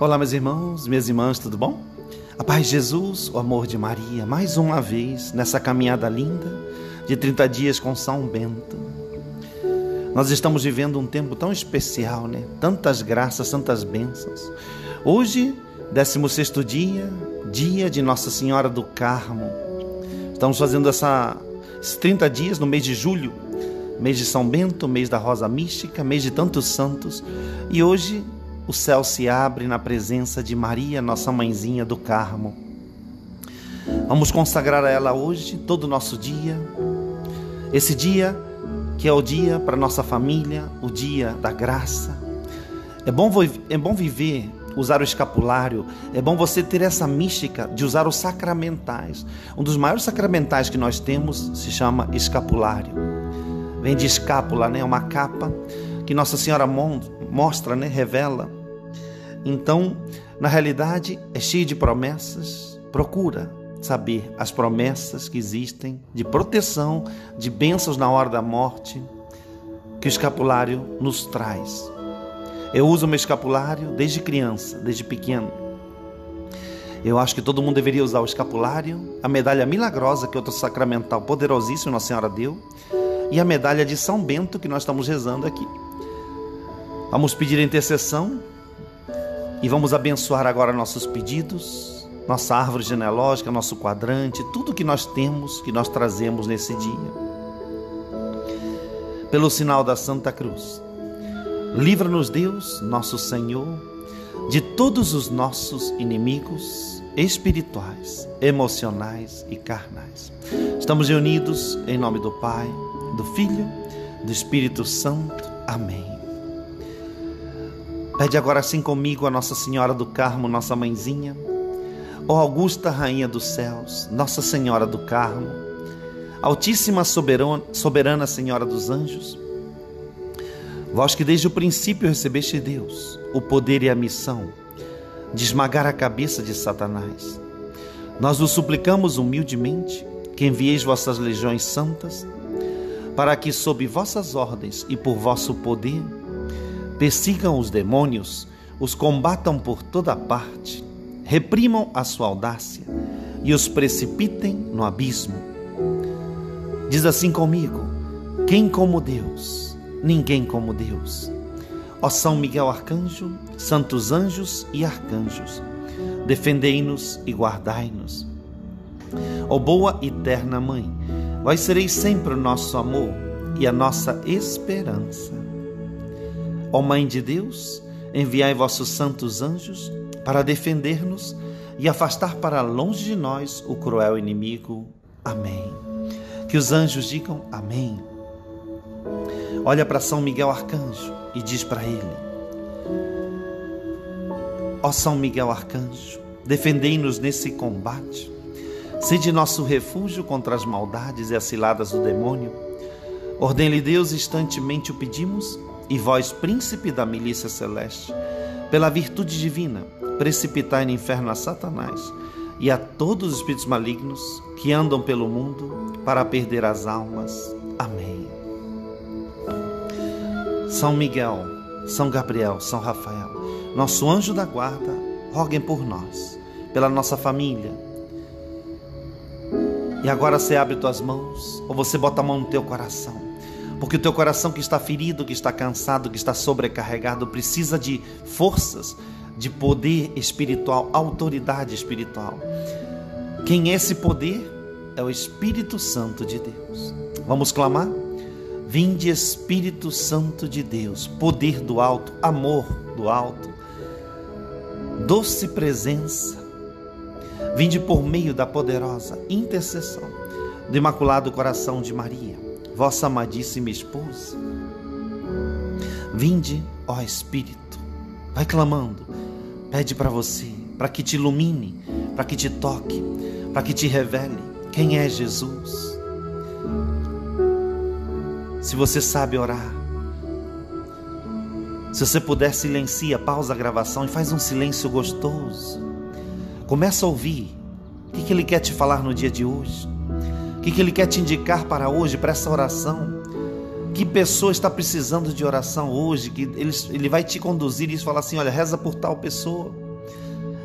Olá, meus irmãos, minhas irmãs, tudo bom? A paz de Jesus, o amor de Maria, mais uma vez nessa caminhada linda de 30 dias com São Bento. Nós estamos vivendo um tempo tão especial, né? Tantas graças, tantas bênçãos. Hoje, 16 dia, dia de Nossa Senhora do Carmo. Estamos fazendo essa, esses 30 dias no mês de julho, mês de São Bento, mês da Rosa Mística, mês de tantos santos. E hoje o céu se abre na presença de Maria, nossa mãezinha do Carmo. Vamos consagrar a ela hoje todo o nosso dia. Esse dia que é o dia para nossa família, o dia da graça. É bom, é bom viver, usar o escapulário, é bom você ter essa mística de usar os sacramentais. Um dos maiores sacramentais que nós temos se chama escapulário. Vem de escápula, né? Uma capa que Nossa Senhora mostra, né? Revela então, na realidade, é cheio de promessas. Procura saber as promessas que existem de proteção, de bênçãos na hora da morte, que o escapulário nos traz. Eu uso meu escapulário desde criança, desde pequeno. Eu acho que todo mundo deveria usar o escapulário, a medalha milagrosa que outro sacramental poderosíssimo Nossa Senhora deu, e a medalha de São Bento que nós estamos rezando aqui. Vamos pedir a intercessão e vamos abençoar agora nossos pedidos, nossa árvore genealógica, nosso quadrante, tudo que nós temos, que nós trazemos nesse dia. Pelo sinal da Santa Cruz, livra-nos, Deus, nosso Senhor, de todos os nossos inimigos espirituais, emocionais e carnais. Estamos reunidos em nome do Pai, do Filho, do Espírito Santo. Amém. Pede agora assim comigo a Nossa Senhora do Carmo, nossa mãezinha. Ó Augusta Rainha dos Céus, Nossa Senhora do Carmo, Altíssima Soberana, Soberana Senhora dos Anjos, vós que desde o princípio recebeste Deus, o poder e a missão de esmagar a cabeça de Satanás, nós vos suplicamos humildemente que envieis vossas legiões santas, para que, sob vossas ordens e por vosso poder, persigam os demônios, os combatam por toda parte, reprimam a sua audácia e os precipitem no abismo. Diz assim comigo: quem como Deus? Ninguém como Deus. Ó São Miguel Arcanjo, santos anjos e arcanjos, defendei-nos e guardai-nos. Ó boa e eterna Mãe, vós sereis sempre o nosso amor e a nossa esperança. Ó Mãe de Deus, enviai vossos santos anjos para defender-nos e afastar para longe de nós o cruel inimigo. Amém. Que os anjos digam amém. Olha para São Miguel Arcanjo e diz para ele: Ó São Miguel Arcanjo, defendei-nos nesse combate. Sede nosso refúgio contra as maldades e as ciladas do demônio. Ordem-lhe Deus, instantemente o pedimos e vós, príncipe da milícia celeste, pela virtude divina, precipitai no inferno a Satanás e a todos os espíritos malignos que andam pelo mundo para perder as almas. Amém. São Miguel, São Gabriel, São Rafael, nosso anjo da guarda, roguem por nós, pela nossa família. E agora você abre tuas mãos, ou você bota a mão no teu coração porque o teu coração que está ferido, que está cansado, que está sobrecarregado, precisa de forças, de poder espiritual, autoridade espiritual. Quem é esse poder? É o Espírito Santo de Deus. Vamos clamar? Vinde Espírito Santo de Deus, poder do alto, amor do alto, doce presença. Vinde por meio da poderosa intercessão do Imaculado Coração de Maria vossa amadíssima esposa. Vinde, ó Espírito, vai clamando, pede para você, para que te ilumine, para que te toque, para que te revele quem é Jesus. Se você sabe orar, se você puder, silencia, pausa a gravação e faz um silêncio gostoso. Começa a ouvir o que, Ele quer te falar no dia de hoje. Que, que Ele quer te indicar para hoje, para essa oração? Que pessoa está precisando de oração hoje? Que ele, ele vai te conduzir e falar assim: olha, reza por tal pessoa.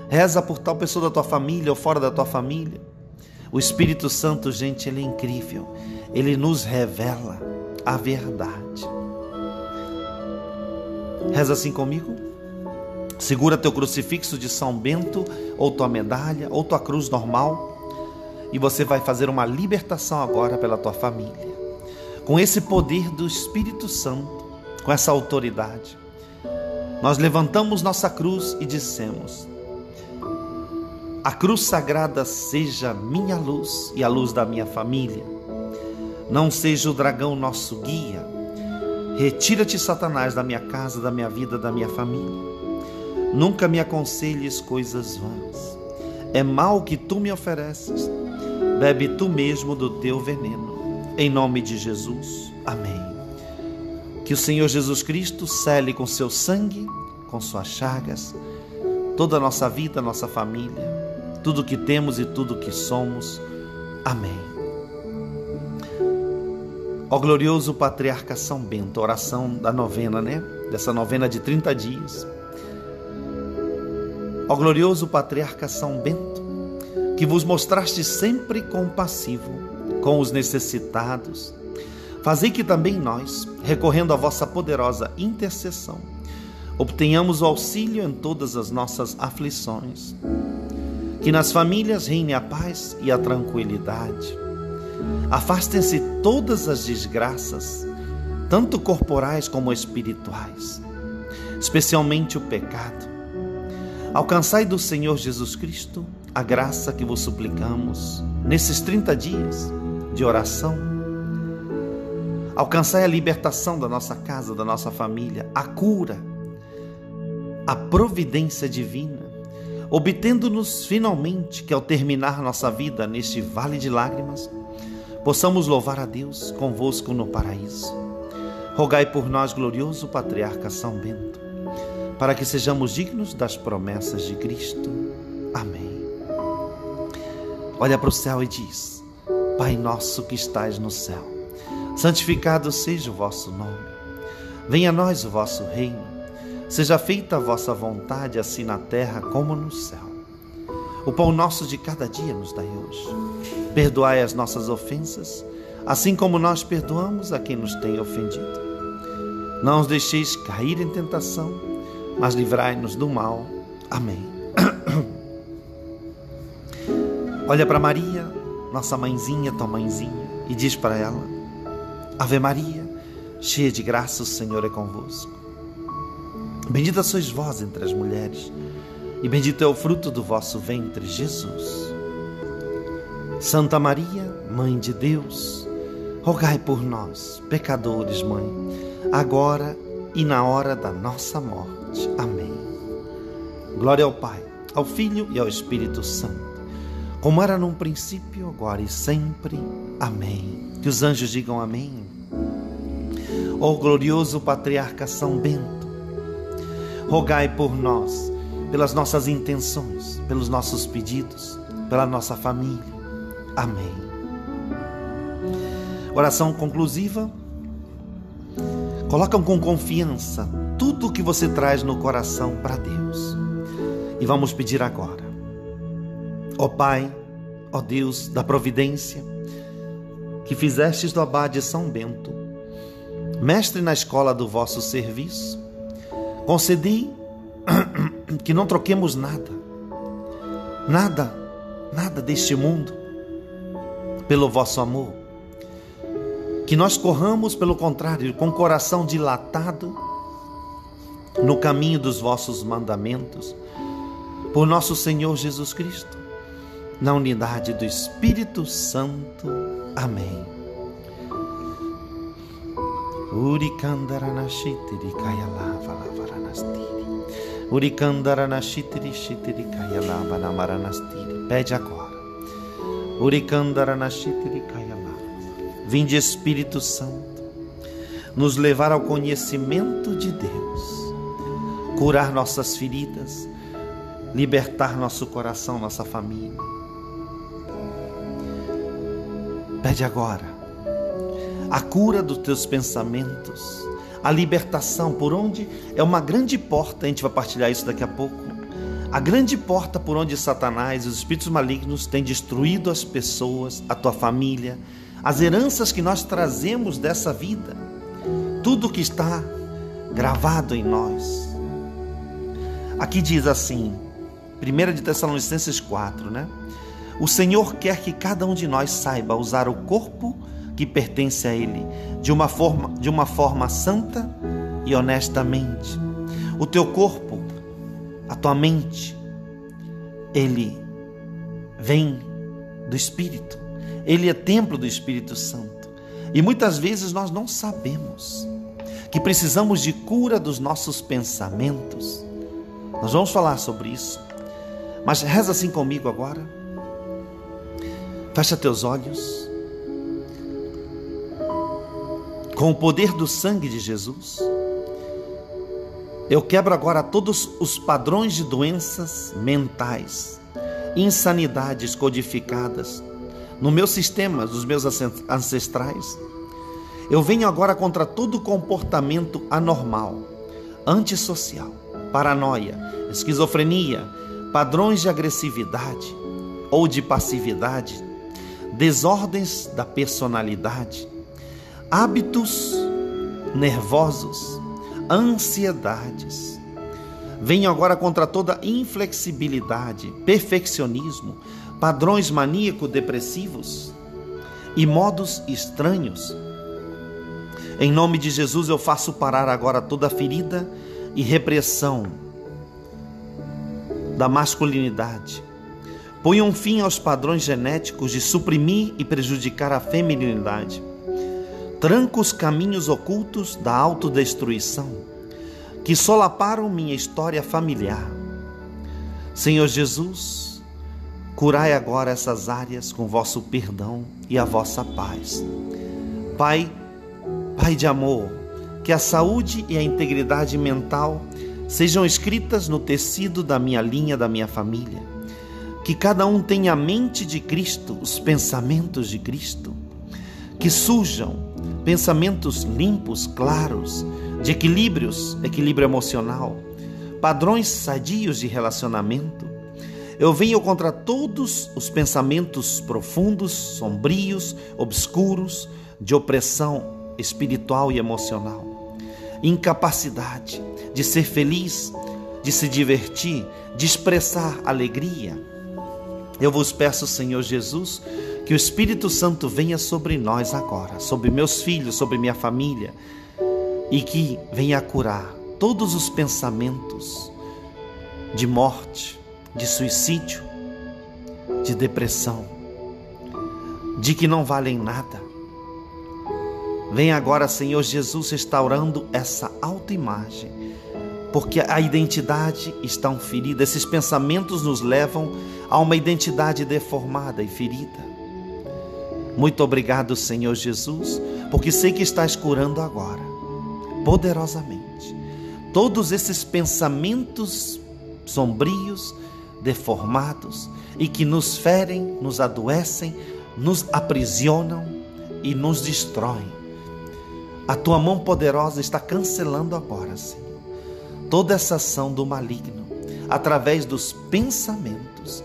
Reza por tal pessoa da tua família ou fora da tua família. O Espírito Santo, gente, ele é incrível. Ele nos revela a verdade. Reza assim comigo. Segura teu crucifixo de São Bento, ou tua medalha, ou tua cruz normal, e você vai fazer uma libertação agora pela tua família. Com esse poder do Espírito Santo, com essa autoridade, nós levantamos nossa cruz e dissemos: A cruz sagrada seja minha luz e a luz da minha família. Não seja o dragão nosso guia. Retira-te, Satanás, da minha casa, da minha vida, da minha família. Nunca me aconselhes coisas vãs. É mal que tu me ofereces. Bebe tu mesmo do teu veneno. Em nome de Jesus. Amém. Que o Senhor Jesus Cristo cele com seu sangue, com suas chagas, toda a nossa vida, nossa família, tudo que temos e tudo que somos. Amém. Ó glorioso patriarca São Bento, oração da novena, né? Dessa novena de 30 dias. Ó glorioso patriarca São Bento, que vos mostraste sempre compassivo com os necessitados, fazei que também nós, recorrendo à vossa poderosa intercessão, obtenhamos o auxílio em todas as nossas aflições. Que nas famílias reine a paz e a tranquilidade. Afastem-se todas as desgraças, tanto corporais como espirituais, especialmente o pecado Alcançai do Senhor Jesus Cristo a graça que vos suplicamos nesses 30 dias de oração. Alcançai a libertação da nossa casa, da nossa família, a cura, a providência divina, obtendo-nos finalmente que ao terminar nossa vida neste vale de lágrimas, possamos louvar a Deus convosco no paraíso. Rogai por nós, glorioso patriarca São Bento para que sejamos dignos das promessas de Cristo. Amém. Olha para o céu e diz: Pai nosso que estais no céu, santificado seja o vosso nome. Venha a nós o vosso reino. Seja feita a vossa vontade, assim na terra como no céu. O pão nosso de cada dia nos dai hoje. Perdoai as nossas ofensas, assim como nós perdoamos a quem nos tem ofendido. Não os deixeis cair em tentação mas livrai-nos do mal. Amém. Olha para Maria, nossa mãezinha, tua mãezinha, e diz para ela: Ave Maria, cheia de graça, o Senhor é convosco. Bendita sois vós entre as mulheres, e bendito é o fruto do vosso ventre, Jesus. Santa Maria, Mãe de Deus, rogai por nós, pecadores, Mãe, agora e na hora da nossa morte. Amém. Glória ao Pai, ao Filho e ao Espírito Santo, como era num princípio, agora e sempre. Amém. Que os anjos digam amém. Ó oh, glorioso patriarca São Bento, rogai por nós, pelas nossas intenções, pelos nossos pedidos, pela nossa família. Amém. Oração conclusiva. Colocam com confiança tudo o que você traz no coração para Deus. E vamos pedir agora. Ó Pai, ó Deus da providência, que fizestes do abade São Bento, mestre na escola do vosso serviço, concedi que não troquemos nada, nada, nada deste mundo, pelo vosso amor. Que nós corramos, pelo contrário, com o coração dilatado no caminho dos vossos mandamentos, por nosso Senhor Jesus Cristo, na unidade do Espírito Santo. Amém. Pede agora. Urikandaranashitiri kayalava. Vinde Espírito Santo, nos levar ao conhecimento de Deus curar nossas feridas, libertar nosso coração, nossa família. Pede agora a cura dos teus pensamentos, a libertação, por onde é uma grande porta, a gente vai partilhar isso daqui a pouco. a grande porta por onde Satanás e os espíritos malignos têm destruído as pessoas, a tua família, as heranças que nós trazemos dessa vida, tudo que está gravado em nós. Aqui diz assim, 1 de Tessalonicenses 4, né? O Senhor quer que cada um de nós saiba usar o corpo que pertence a Ele de uma forma, de uma forma santa e honestamente. O teu corpo, a tua mente, ele vem do Espírito. Ele é templo do Espírito Santo. E muitas vezes nós não sabemos que precisamos de cura dos nossos pensamentos. Nós vamos falar sobre isso. Mas reza assim comigo agora. Fecha teus olhos. Com o poder do sangue de Jesus, eu quebro agora todos os padrões de doenças mentais, insanidades codificadas no meu sistema dos meus ancestrais. Eu venho agora contra todo comportamento anormal, antissocial, paranoia, esquizofrenia, padrões de agressividade ou de passividade, desordens da personalidade, hábitos nervosos, ansiedades. Venho agora contra toda inflexibilidade, perfeccionismo, padrões maníaco-depressivos e modos estranhos. Em nome de Jesus, eu faço parar agora toda ferida e repressão da masculinidade um fim aos padrões genéticos de suprimir e prejudicar a feminilidade. Tranca os caminhos ocultos da autodestruição que solaparam minha história familiar. Senhor Jesus, curai agora essas áreas com vosso perdão e a vossa paz. Pai, Pai de amor, que a saúde e a integridade mental sejam escritas no tecido da minha linha, da minha família. Que cada um tenha a mente de Cristo, os pensamentos de Cristo, que surjam pensamentos limpos, claros, de equilíbrios, equilíbrio emocional, padrões sadios de relacionamento. Eu venho contra todos os pensamentos profundos, sombrios, obscuros, de opressão espiritual e emocional, incapacidade de ser feliz, de se divertir, de expressar alegria eu vos peço, Senhor Jesus, que o Espírito Santo venha sobre nós agora, sobre meus filhos, sobre minha família, e que venha curar todos os pensamentos de morte, de suicídio, de depressão, de que não valem nada. Vem agora, Senhor Jesus, restaurando essa autoimagem porque a identidade está ferida. Esses pensamentos nos levam a uma identidade deformada e ferida. Muito obrigado, Senhor Jesus, porque sei que estás curando agora, poderosamente, todos esses pensamentos sombrios, deformados e que nos ferem, nos adoecem, nos aprisionam e nos destroem. A tua mão poderosa está cancelando agora, Senhor toda essa ação do maligno através dos pensamentos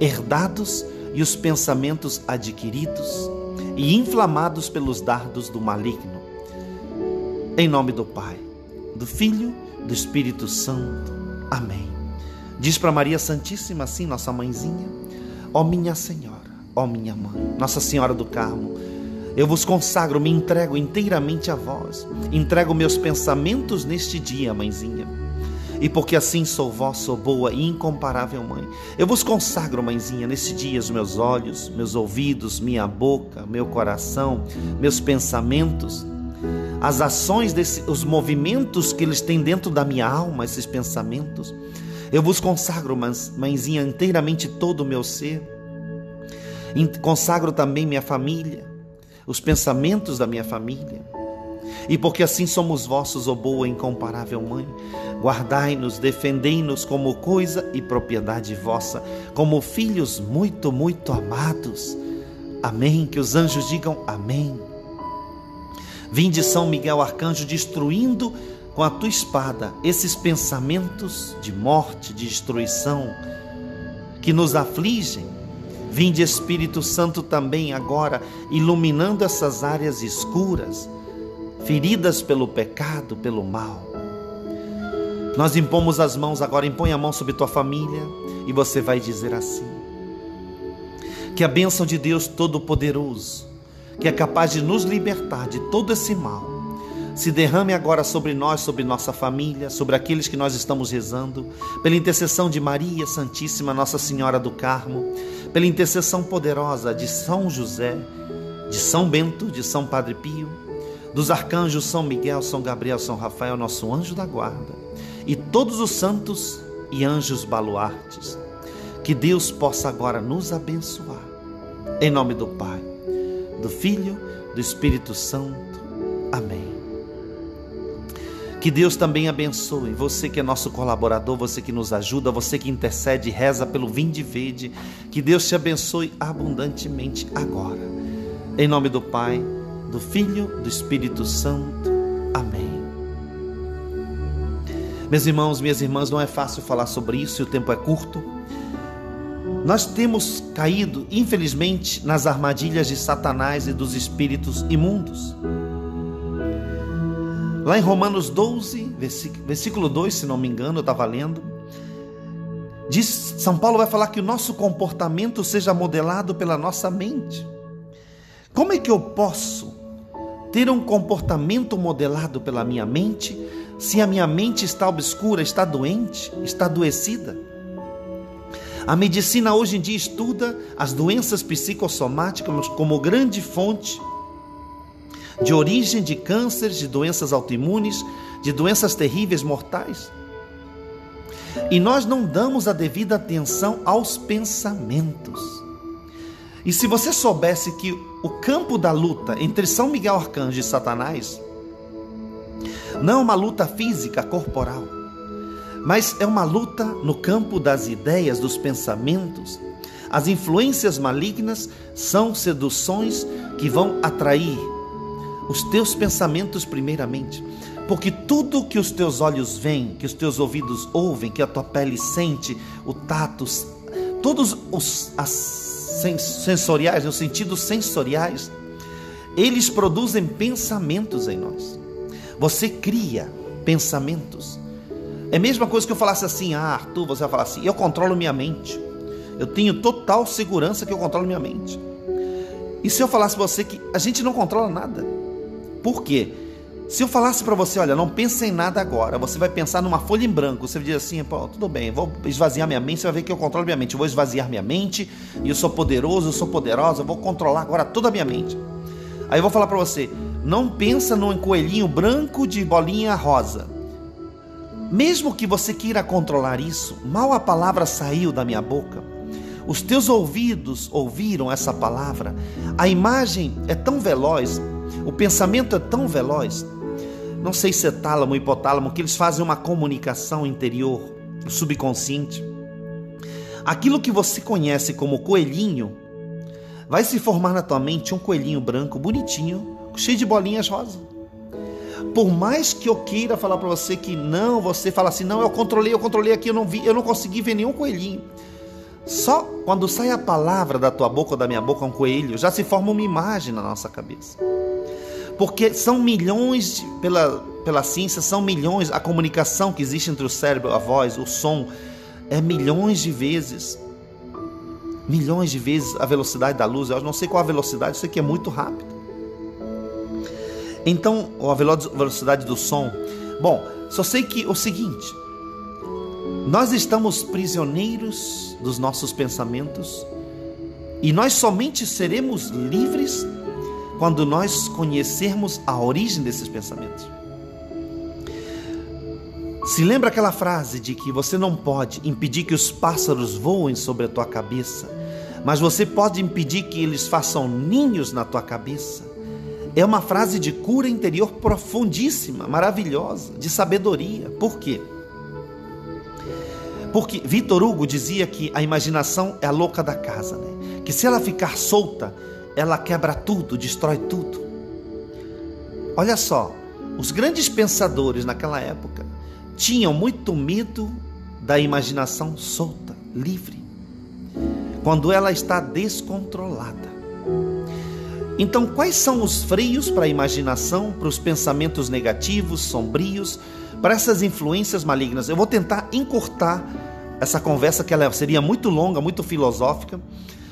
herdados e os pensamentos adquiridos e inflamados pelos dardos do maligno. Em nome do Pai, do Filho, do Espírito Santo. Amém. Diz para Maria Santíssima assim, nossa mãezinha: Ó minha Senhora, ó minha mãe, Nossa Senhora do Carmo, eu vos consagro, me entrego inteiramente a vós. Entrego meus pensamentos neste dia, mãezinha. E porque assim sou vossa boa e incomparável mãe, eu vos consagro, mãezinha, nesse dia os meus olhos, meus ouvidos, minha boca, meu coração, meus pensamentos, as ações, desse, os movimentos que eles têm dentro da minha alma, esses pensamentos. Eu vos consagro, mãezinha, inteiramente todo o meu ser. Consagro também minha família, os pensamentos da minha família. E porque assim somos vossos, ó boa e incomparável Mãe, guardai-nos, defendei-nos como coisa e propriedade vossa, como filhos muito, muito amados. Amém. Que os anjos digam amém. Vinde São Miguel Arcanjo destruindo com a tua espada esses pensamentos de morte, de destruição que nos afligem. Vinde Espírito Santo também agora, iluminando essas áreas escuras, feridas pelo pecado, pelo mal. Nós impomos as mãos agora, impõe a mão sobre tua família e você vai dizer assim: Que a bênção de Deus Todo-Poderoso, que é capaz de nos libertar de todo esse mal, se derrame agora sobre nós, sobre nossa família, sobre aqueles que nós estamos rezando, pela intercessão de Maria Santíssima, Nossa Senhora do Carmo, pela intercessão poderosa de São José, de São Bento, de São Padre Pio, dos arcanjos São Miguel, São Gabriel, São Rafael, nosso anjo da guarda, e todos os santos e anjos baluartes. Que Deus possa agora nos abençoar. Em nome do Pai, do Filho, do Espírito Santo. Amém. Que Deus também abençoe você que é nosso colaborador, você que nos ajuda, você que intercede, reza pelo Vinde Verde. Que Deus te abençoe abundantemente agora. Em nome do Pai, do Filho, do Espírito Santo. Amém. Meus irmãos, minhas irmãs, não é fácil falar sobre isso e o tempo é curto. Nós temos caído, infelizmente, nas armadilhas de Satanás e dos espíritos imundos. Lá em Romanos 12, versículo 2, se não me engano, eu estava lendo, diz, São Paulo vai falar que o nosso comportamento seja modelado pela nossa mente. Como é que eu posso ter um comportamento modelado pela minha mente se a minha mente está obscura, está doente, está adoecida? A medicina hoje em dia estuda as doenças psicossomáticas como grande fonte de origem de cânceres, de doenças autoimunes, de doenças terríveis mortais. E nós não damos a devida atenção aos pensamentos. E se você soubesse que o campo da luta entre São Miguel Arcanjo e Satanás não é uma luta física, corporal, mas é uma luta no campo das ideias, dos pensamentos. As influências malignas são seduções que vão atrair os teus pensamentos primeiramente. Porque tudo que os teus olhos veem, que os teus ouvidos ouvem, que a tua pele sente, o tato, todos os as sensoriais, os sentidos sensoriais, eles produzem pensamentos em nós. Você cria pensamentos. É a mesma coisa que eu falasse assim, ah, Arthur, você vai falar assim, eu controlo minha mente. Eu tenho total segurança que eu controlo minha mente. E se eu falasse você que a gente não controla nada? Por quê? Se eu falasse para você, olha, não pense em nada agora, você vai pensar numa folha em branco, você dizer assim, pô, tudo bem, vou esvaziar minha mente, você vai ver que eu controlo minha mente, eu vou esvaziar minha mente, e eu sou poderoso, eu sou poderosa, eu vou controlar agora toda a minha mente. Aí eu vou falar para você, não pensa num coelhinho branco de bolinha rosa. Mesmo que você queira controlar isso, mal a palavra saiu da minha boca, os teus ouvidos ouviram essa palavra, a imagem é tão veloz o pensamento é tão veloz, não sei se é tálamo, hipotálamo, que eles fazem uma comunicação interior, subconsciente. Aquilo que você conhece como coelhinho, vai se formar na tua mente um coelhinho branco, bonitinho, cheio de bolinhas rosa. Por mais que eu queira falar para você que não, você fala assim, não, eu controlei, eu controlei aqui, eu não vi, eu não consegui ver nenhum coelhinho. Só quando sai a palavra da tua boca ou da minha boca, um coelho, já se forma uma imagem na nossa cabeça porque são milhões, pela, pela ciência, são milhões, a comunicação que existe entre o cérebro, a voz, o som, é milhões de vezes. Milhões de vezes a velocidade da luz. Eu não sei qual a velocidade, eu sei que é muito rápido. Então, a velocidade do som. Bom, só sei que o seguinte: nós estamos prisioneiros dos nossos pensamentos e nós somente seremos livres quando nós conhecermos a origem desses pensamentos. Se lembra aquela frase de que você não pode impedir que os pássaros voem sobre a tua cabeça, mas você pode impedir que eles façam ninhos na tua cabeça? É uma frase de cura interior profundíssima, maravilhosa, de sabedoria. Por quê? Porque Vitor Hugo dizia que a imaginação é a louca da casa, né? Que se ela ficar solta, ela quebra tudo, destrói tudo. Olha só, os grandes pensadores naquela época tinham muito medo da imaginação solta, livre, quando ela está descontrolada. Então, quais são os freios para a imaginação, para os pensamentos negativos, sombrios, para essas influências malignas? Eu vou tentar encurtar essa conversa, que ela seria muito longa, muito filosófica,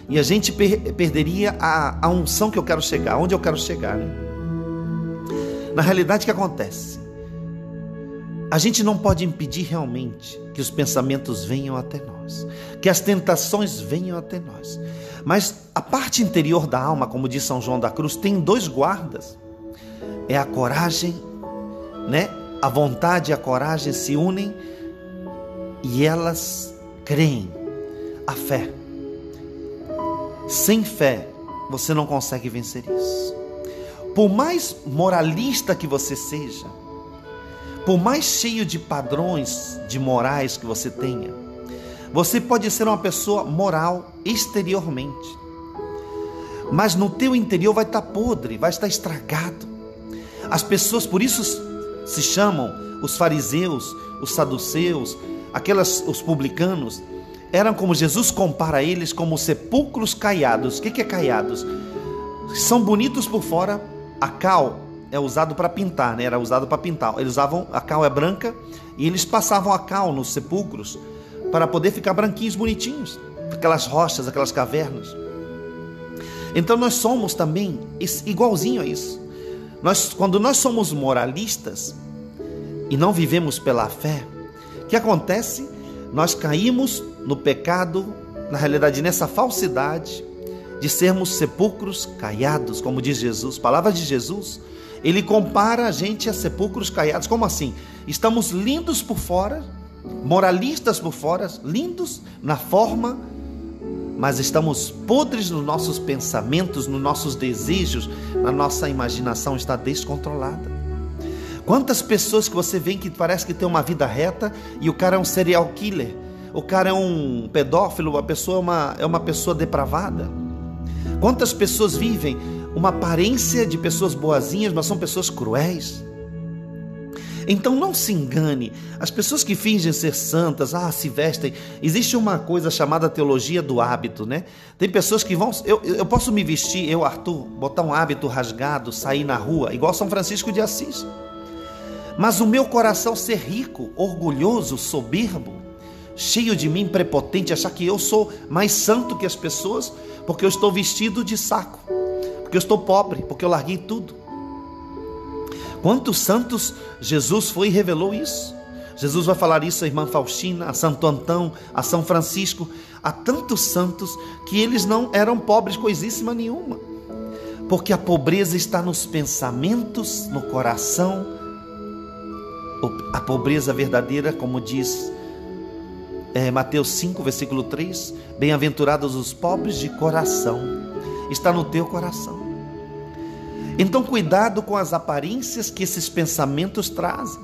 e a gente per perderia a, a unção que eu quero chegar, onde eu quero chegar. Né? Na realidade, o que acontece? A gente não pode impedir realmente que os pensamentos venham até nós, que as tentações venham até nós. Mas a parte interior da alma, como diz São João da Cruz, tem dois guardas. É a coragem, né? A vontade e a coragem se unem e elas creem. A fé. Sem fé, você não consegue vencer isso. Por mais moralista que você seja, por mais cheio de padrões de morais que você tenha, você pode ser uma pessoa moral exteriormente, mas no teu interior vai estar podre, vai estar estragado. As pessoas, por isso se chamam os fariseus, os saduceus, aquelas os publicanos, eram como Jesus compara eles como sepulcros caiados. O que é caiados? São bonitos por fora, a cal é usado para pintar, né? Era usado para pintar. Eles usavam a cal é branca e eles passavam a cal nos sepulcros para poder ficar branquinhos, bonitinhos, aquelas rochas, aquelas cavernas. Então nós somos também igualzinho a isso. Nós, quando nós somos moralistas e não vivemos pela fé, o que acontece? Nós caímos no pecado, na realidade nessa falsidade de sermos sepulcros caiados, como diz Jesus, palavra de Jesus. Ele compara a gente a sepulcros caiados. Como assim? Estamos lindos por fora, moralistas por fora, lindos na forma, mas estamos podres nos nossos pensamentos, nos nossos desejos, na nossa imaginação está descontrolada. Quantas pessoas que você vê que parece que tem uma vida reta e o cara é um serial killer, o cara é um pedófilo, a pessoa é uma, é uma pessoa depravada. Quantas pessoas vivem uma aparência de pessoas boazinhas, mas são pessoas cruéis? Então não se engane, as pessoas que fingem ser santas, ah, se vestem. Existe uma coisa chamada teologia do hábito, né? Tem pessoas que vão. Eu, eu posso me vestir, eu, Arthur, botar um hábito rasgado, sair na rua, igual São Francisco de Assis. Mas o meu coração ser rico, orgulhoso, soberbo, cheio de mim, prepotente, achar que eu sou mais santo que as pessoas, porque eu estou vestido de saco, porque eu estou pobre, porque eu larguei tudo. Quantos santos Jesus foi e revelou isso? Jesus vai falar isso a irmã Faustina, a Santo Antão, a São Francisco, a tantos santos que eles não eram pobres coisíssima nenhuma. Porque a pobreza está nos pensamentos, no coração. A pobreza verdadeira, como diz é, Mateus 5, versículo 3: Bem-aventurados os pobres de coração, está no teu coração. Então, cuidado com as aparências que esses pensamentos trazem.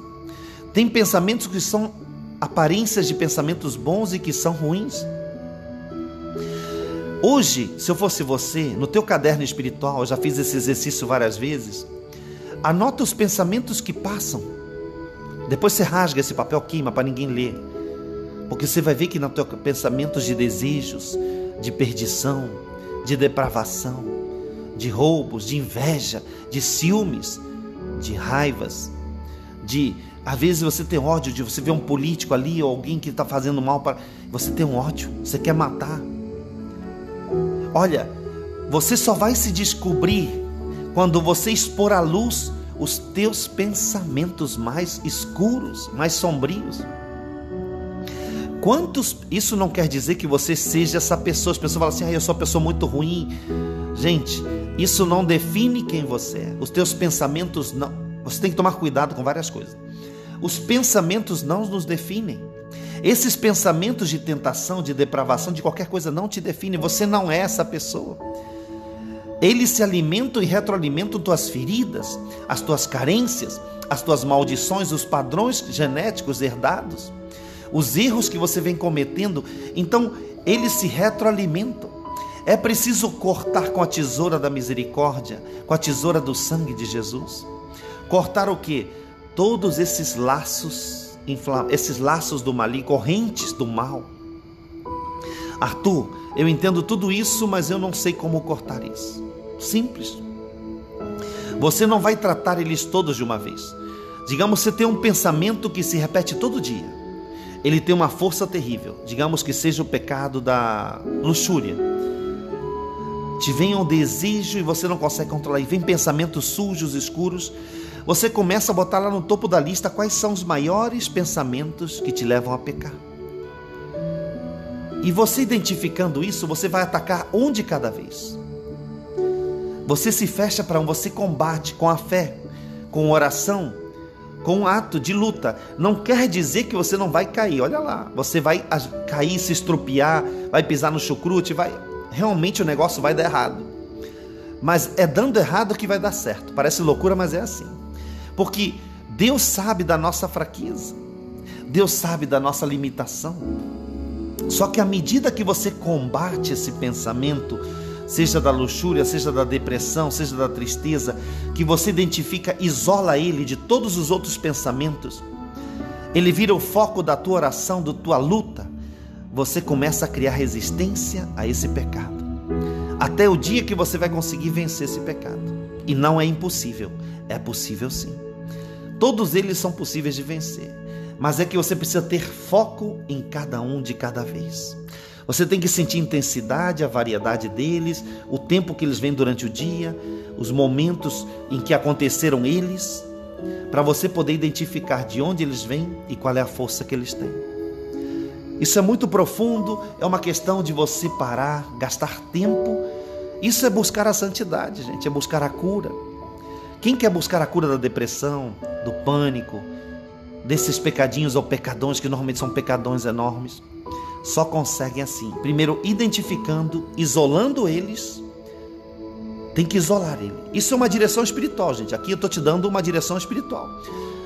Tem pensamentos que são aparências de pensamentos bons e que são ruins. Hoje, se eu fosse você, no teu caderno espiritual, eu já fiz esse exercício várias vezes, anota os pensamentos que passam. Depois você rasga esse papel, queima para ninguém ler. Porque você vai ver que nos teus pensamentos de desejos, de perdição, de depravação, de roubos, de inveja, de ciúmes, de raivas, de às vezes você tem ódio de você ver um político ali ou alguém que está fazendo mal para você tem um ódio, você quer matar. Olha, você só vai se descobrir quando você expor à luz os teus pensamentos mais escuros, mais sombrios. Quantos. Isso não quer dizer que você seja essa pessoa. As pessoas falam assim, ah, eu sou uma pessoa muito ruim. Gente, isso não define quem você é. Os teus pensamentos não. Você tem que tomar cuidado com várias coisas. Os pensamentos não nos definem. Esses pensamentos de tentação, de depravação, de qualquer coisa não te definem. Você não é essa pessoa. Eles se alimentam e retroalimentam tuas feridas, as tuas carências, as tuas maldições, os padrões genéticos herdados os erros que você vem cometendo, então eles se retroalimentam. É preciso cortar com a tesoura da misericórdia, com a tesoura do sangue de Jesus. Cortar o que? Todos esses laços, esses laços do mal, correntes do mal. Arthur, eu entendo tudo isso, mas eu não sei como cortar isso. Simples. Você não vai tratar eles todos de uma vez. Digamos você tem um pensamento que se repete todo dia. Ele tem uma força terrível. Digamos que seja o pecado da luxúria. Te vem um desejo e você não consegue controlar. E vem pensamentos sujos, escuros. Você começa a botar lá no topo da lista quais são os maiores pensamentos que te levam a pecar. E você identificando isso, você vai atacar um de cada vez. Você se fecha para um, você combate com a fé, com oração, com um ato de luta. Não quer dizer que você não vai cair. Olha lá, você vai cair, se estrupiar, vai pisar no chucrute, vai realmente o negócio vai dar errado. Mas é dando errado que vai dar certo. Parece loucura, mas é assim. Porque Deus sabe da nossa fraqueza. Deus sabe da nossa limitação. Só que à medida que você combate esse pensamento, seja da luxúria, seja da depressão, seja da tristeza, que você identifica, isola ele de todos os outros pensamentos, ele vira o foco da tua oração, da tua luta, você começa a criar resistência a esse pecado. Até o dia que você vai conseguir vencer esse pecado. E não é impossível, é possível sim. Todos eles são possíveis de vencer, mas é que você precisa ter foco em cada um de cada vez. Você tem que sentir a intensidade, a variedade deles, o tempo que eles vêm durante o dia, os momentos em que aconteceram eles, para você poder identificar de onde eles vêm e qual é a força que eles têm. Isso é muito profundo, é uma questão de você parar, gastar tempo. Isso é buscar a santidade, gente, é buscar a cura. Quem quer buscar a cura da depressão, do pânico, desses pecadinhos ou pecadões que normalmente são pecadões enormes? Só conseguem assim. Primeiro, identificando, isolando eles. Tem que isolar ele. Isso é uma direção espiritual, gente. Aqui eu estou te dando uma direção espiritual.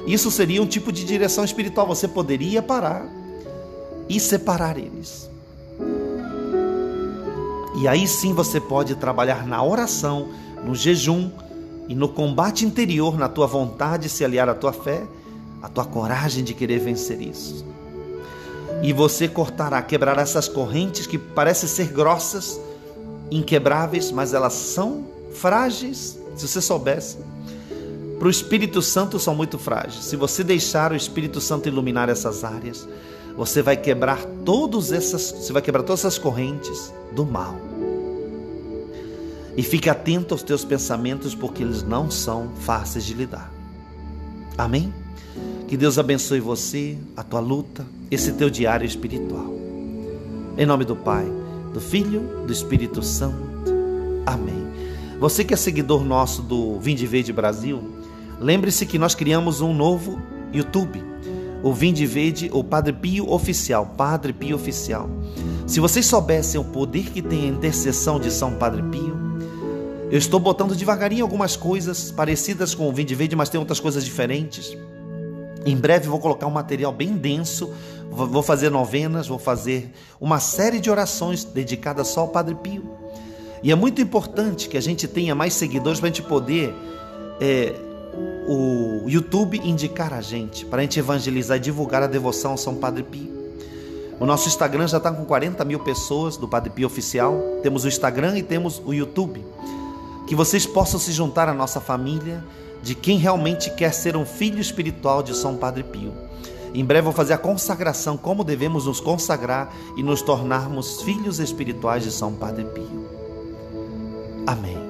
Isso seria um tipo de direção espiritual. Você poderia parar e separar eles. E aí sim você pode trabalhar na oração, no jejum e no combate interior, na tua vontade de se aliar à tua fé, a tua coragem de querer vencer isso e você cortará, quebrará essas correntes que parecem ser grossas, inquebráveis, mas elas são frágeis, se você soubesse. Para o Espírito Santo são muito frágeis. Se você deixar o Espírito Santo iluminar essas áreas, você vai quebrar todas essas, você vai quebrar todas essas correntes do mal. E fique atento aos teus pensamentos, porque eles não são fáceis de lidar. Amém? Que Deus abençoe você, a tua luta, esse teu diário espiritual. Em nome do Pai, do Filho, do Espírito Santo. Amém. Você que é seguidor nosso do Vinde Verde Brasil, lembre-se que nós criamos um novo YouTube, o Vinde Verde, o Padre Pio Oficial, Padre Pio Oficial. Se vocês soubessem o poder que tem a intercessão de São Padre Pio, eu estou botando devagarinho algumas coisas parecidas com o Vinde Verde, mas tem outras coisas diferentes. Em breve vou colocar um material bem denso, vou fazer novenas, vou fazer uma série de orações dedicadas só ao Padre Pio. E é muito importante que a gente tenha mais seguidores para a gente poder é, o YouTube indicar a gente, para a gente evangelizar e divulgar a devoção ao São Padre Pio. O nosso Instagram já está com 40 mil pessoas do Padre Pio Oficial. Temos o Instagram e temos o YouTube. Que vocês possam se juntar à nossa família de quem realmente quer ser um filho espiritual de São Padre Pio. Em breve vou fazer a consagração, como devemos nos consagrar e nos tornarmos filhos espirituais de São Padre Pio. Amém.